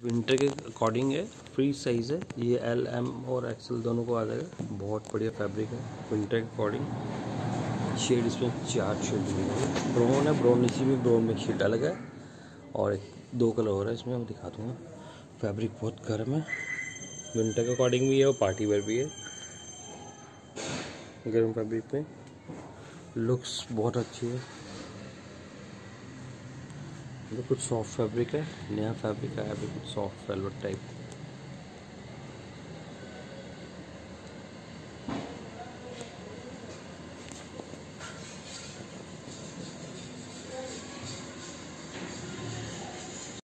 Winter के according है free size है, ये एल एम और एक्सएल दोनों को आ जाएगा। बहुत बढ़िया फैब्रिक है विंटर के अकॉर्डिंग शेड इसमें चार शेड मिलेंगे। ब्राउन है ब्राउन नीचे भी ब्राउन में शेड अलग है। और एक, दो कलर हो रहा है इसमें मैं दिखा दूँगा। फैब्रिक बहुत गर्म है। विंटर के अकॉर्डिंग भी है और पार्टी वेयर भी है। गर्म फैब्रिक में लुक्स बहुत अच्छी है। ये कुछ सॉफ्ट फैब्रिक है नया फैब्रिक आया अभी कुछ सॉफ्ट वेलवेट टाइप